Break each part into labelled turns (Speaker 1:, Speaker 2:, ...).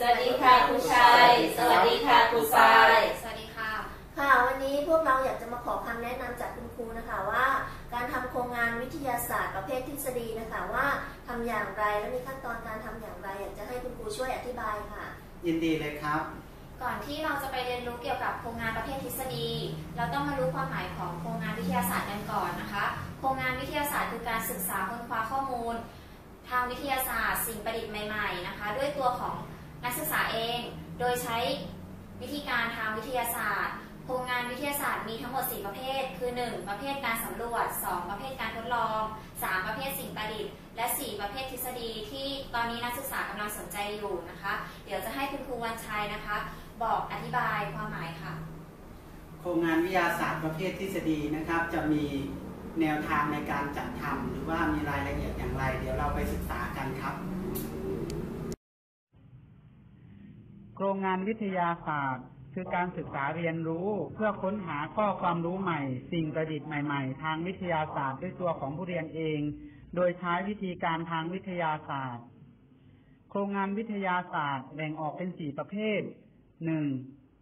Speaker 1: สวัสดีค่ะครูชัย สวัสดีค่ะครูทราย
Speaker 2: สวัสดีค่ะ
Speaker 3: ค่ะวันนี้พวกเราอยากจะมาขอคำแนะนำจากคุณครูนะคะว่า การทำโครงงานวิทยาศาสตร์ประเภททฤษฎีนะคะว่าทำอย่างไรและมีขั้นตอนการทำอย่างไร อยากจะให้คุณครูช่วยอธิบายค่ะ
Speaker 4: ยินดีเลยครับ
Speaker 2: ก่อนที่เราจะไปเรียนรู้เกี่ยวกับโครงงานประเภททฤษฎี เราต้องมารู้ความหมายของโครงงานวิทยาศาสตร์กันก่อนนะคะ โครงงานวิทยาศาสตร์คือการศึกษาค้นคว้าข้อมูล ทางวิทยาศาสตร์ สิ่งประดิษฐ์ใหม่ ๆ นะคะ ด้วยตัวของ นักศึกษาเอง โดยใช้วิธีการทางวิทยาศาสตร์โครงงานวิทยาศาสตร์มีทั้งหมด 4 ประเภท คือ 1 ประเภทการสำรวจ 2 ประเภทการทดลอง 3 ประเภทสิ่งประดิษฐ์ และ 4 ประเภททฤษฎีที่ตอนนี้นักศึกษากำลังสนใจอยู่นะคะ เดี๋ยวจะให้คุณครูวันชัยนะคะ บอกอธิบายความหมายค่ะ
Speaker 4: โครงงานวิทยาศาสตร์ประเภททฤษฎีนะครับ จะมีแนวทางในการจัดทำหรือว่ามีรายละเอียดอย่างไร เดี๋ยวเราไปศึกษากันครับ โครงงานวิทยาศาสตร์ คือการศึกษาเรียนรู้เพื่อค้นหาข้อความรู้ใหม่ สิ่งประดิษฐ์ใหม่ ๆ ทางวิทยาศาสตร์ด้วยตัวของผู้เรียนเอง โดยใช้วิธีการทางวิทยาศาสตร์ โครงงานวิทยาศาสตร์แบ่งออกเป็นสี่ประเภทหนึ่ง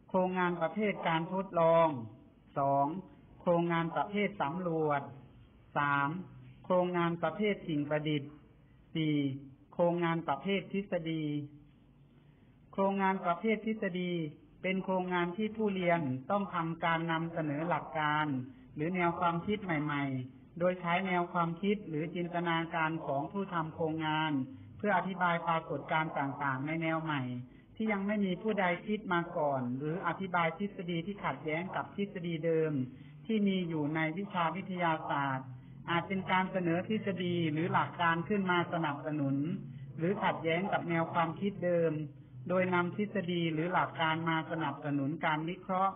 Speaker 4: โครงงานประเภทการทดลองสองโครงงานประเภทสำรวจสามโครงงานประเภทสิ่งประดิษฐ์สี่โครงงานประเภททฤษฎี ครงงานประเภททฤษฎี เป็นโครงงานที่ผู้เรียนต้องทำการนำเสนอหลักการ หรือแนวความคิดใหม่ ๆ โดยใช้แนวความคิดหรือจินตนาการของผู้ทำโครงงาน เพื่ออธิบายปรากฏการณ์ต่างๆ ในแนวใหม่ ที่ยังไม่มีผู้ใดคิดมาก่อน หรืออธิบายทฤษฎีที่ขัดแย้งกับทฤษฎีเดิม ที่มีอยู่ในวิชาวิทยาศาสตร์ อาจเป็นการเสนอทฤษฎีหรือหลักการขึ้นมาสนับสนุน หรือขัดแย้งกับแนวความคิดเดิม โดยนำทฤษฎีหรือหลักการมาสนับสนุนการวิเคราะห์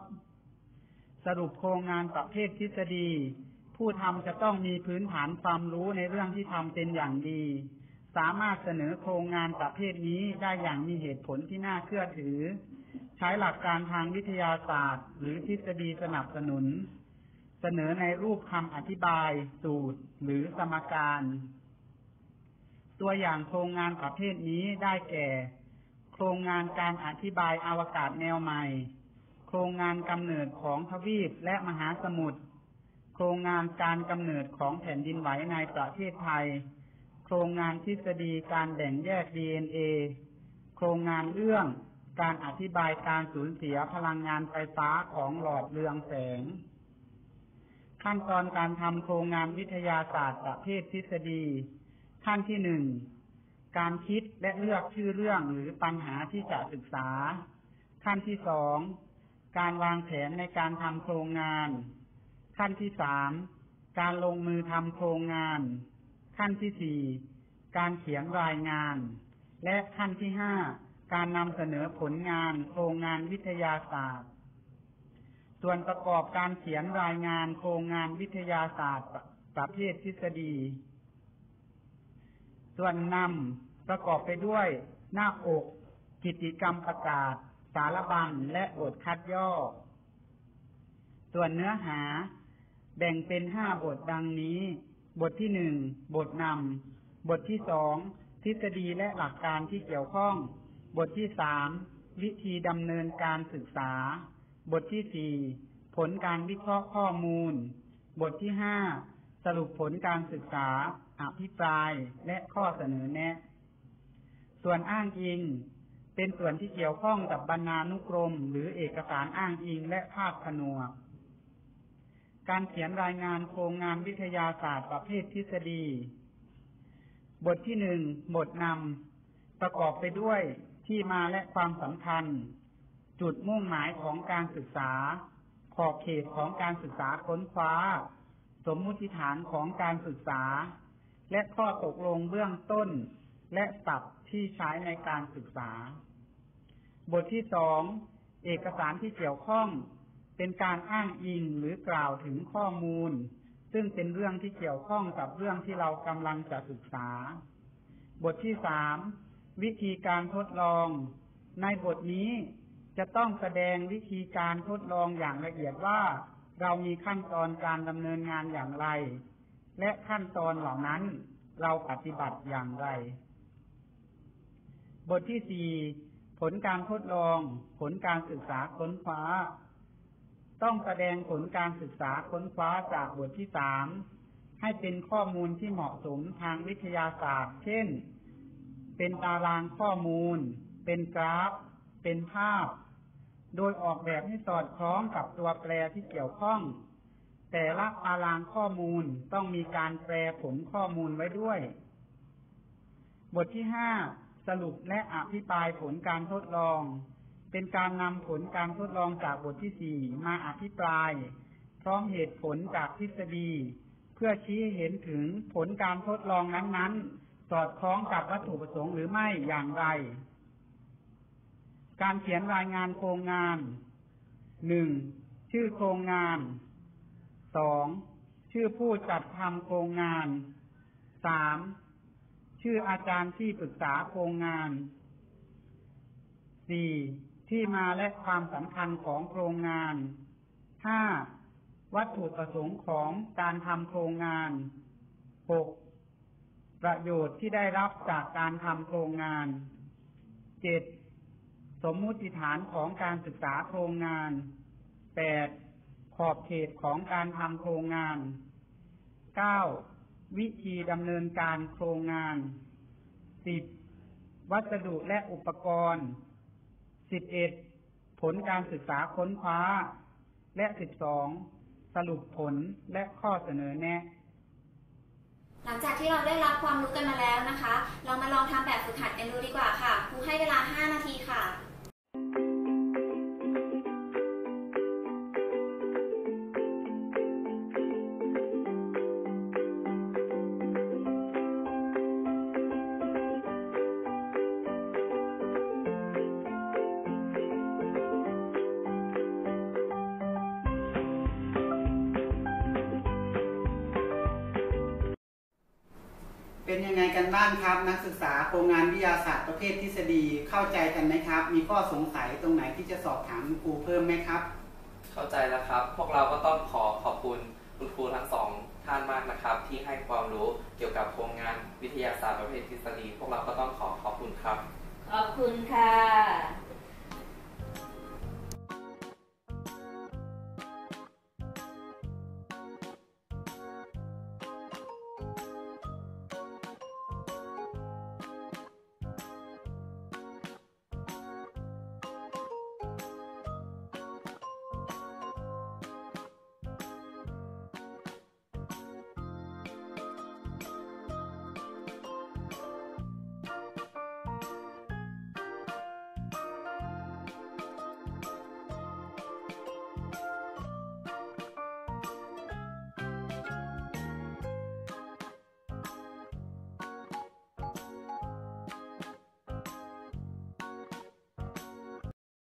Speaker 4: สรุปโครงงานประเภททฤษฎี ผู้ทำจะต้องมีพื้นฐานความรู้ในเรื่องที่ทำเป็นอย่างดี สามารถเสนอโครงงานประเภทนี้ได้อย่างมีเหตุผลที่น่าเชื่อถือ ใช้หลักการทางวิทยาศาสตร์ หรือทฤษฎีสนับสนุน เสนอในรูปคำอธิบาย สูตร หรือสมการ ตัวอย่างโครงงานประเภทนี้ได้แก่ ครงงานการอธิบายอวกาศแนวใหม่ โครงงานกำเนิดของทวีปและมหาสมุทร โครงงานการกำเนิดของแผ่นดินไหวในประเทศไทย โครงงานทฤษฎีการแบ่งแยก DNA โครงงานเรื่องการอธิบายการสูญเสียพลังงานไฟฟ้าของหลอดเรืองแสง ขั้นตอนการทำโครงงานวิทยาศาสตร์ประเภททฤษฎี ขั้นที่หนึ่ง การคิดและเลือกชื่อเรื่องหรือปัญหาที่จะศึกษา ขั้นที่สองการวางแผนในการทำโครงงาน ขั้นที่สามการลงมือทำโครงงาน ขั้นที่สี่การเขียนรายงาน และขั้นที่ห้าการนำเสนอผลงานโครงงานวิทยาศาสตร์ ส่วนประกอบการเขียนรายงานโครงงานวิทยาศาสตร์ประเภททฤษฎี ส่วนนำประกอบไปด้วย หน้าอก กิจกรรมประกาศ สารบัญและบทคัดย่อ ส่วนเนื้อหา แบ่งเป็นห้าบทดังนี้ บทที่หนึ่งบทนำบทที่สองทฤษฎีและหลักการที่เกี่ยวข้อง บทที่สามวิธีดำเนินการศึกษา บทที่สี่ผลการวิเคราะห์ข้อมูล บทที่ห้าสรุปผลการศึกษา อภิปรายและข้อเสนอแนะ ส่วนอ้างอิง เป็นส่วนที่เกี่ยวข้องกับบรรณานุกรม หรือเอกสารอ้างอิงและภาพผนวกการเขียนรายงานโครงงานวิทยาศาสตร์ประเภททฤษฎี บทที่หนึ่งบทนำประกอบไปด้วยที่มาและความสำคัญ จุดมุ่งหมายของการศึกษา ขอบเขตของการศึกษาค้นคว้า สมมุติฐานของการศึกษา และข้อตกลงเบื้องต้น และศัพท์ที่ใช้ในการศึกษา บทที่สองเอกสารที่เกี่ยวข้อง เป็นการอ้างอิงหรือกล่าวถึงข้อมูล ซึ่งเป็นเรื่องที่เกี่ยวข้องกับเรื่องที่เรากำลังจะศึกษา บทที่สามวิธีการทดลอง ในบทนี้จะต้องแสดงวิธีการทดลองอย่างละเอียดว่า เรามีขั้นตอนการดำเนินงานอย่างไร และขั้นตอนเหล่านั้นเราปฏิบัติอย่างไร บทที่สี่ผลการทดลอง ผลการศึกษาค้นคว้า ต้องแสดงผลการศึกษาค้นคว้าจากบทที่สามให้เป็นข้อมูลที่เหมาะสมทางวิทยาศาสตร์ เช่น เป็นตารางข้อมูล เป็นกราฟ เป็นภาพ โดยออกแบบให้สอดคล้องกับตัวแปรที่เกี่ยวข้อง แต่ละตารางข้อมูลต้องมีการแปลผลข้อมูลไว้ด้วย บทที่ห้าสรุปและอภิปรายผลการทดลอง เป็นการนำผลการทดลองจากบทที่สี่มาอภิปราย พร้อมเหตุผลจากทฤษฎี เพื่อชี้เห็นถึงผลการทดลองนั้นๆ สอดคล้องกับวัตถุประสงค์หรือไม่อย่างไร การเขียนรายงานโครงงานหนึ่งชื่อโครงงาน สองชื่อผู้จัดทำโครงงานสามชื่ออาจารย์ที่ปรึกษาโครงงานสี่ที่มาและความสำคัญของโครงงานห้าวัตถุประสงค์ของการทำโครงงานหกประโยชน์ที่ได้รับจากการทำโครงงานเจ็ดสมมุติฐานของการศึกษาโครงงานแปด ขอบเขตของการทำโครงงานเก้าวิธีดำเนินการโครงงานสิบวัสดุและอุปกรณ์สิบเอ็ดผลการศึกษาค้นคว้า และสิบสองสรุปผลและข้อเสนอแนะ
Speaker 2: หลังจากที่เราได้รับความรู้กันมาแล้วนะคะ เรามาลองทำแบบฝึกหัดกันดูดีกว่าค่ะครูให้เวลา 5 นาทีค่ะ
Speaker 4: เป็นยังไงกันบ้างครับ นักศึกษาโครงงานวิทยาศาสตร์ประเภททฤษฎีเข้าใจกันไหมครับ มีข้อสงสัยตรงไหนที่จะสอบถามคุณครูเพิ่มไหมครับ
Speaker 5: เข้าใจแล้วครับ พวกเราก็ต้องขอขอบคุณคุณครูทั้งสองท่านมากนะครับ ที่ให้ความรู้เกี่ยวกับโครงงานวิทยาศาสตร์ประเภททฤษฎี พวกเราก็ต้องขอขอบคุณครับ
Speaker 1: ขอบคุณค่ะ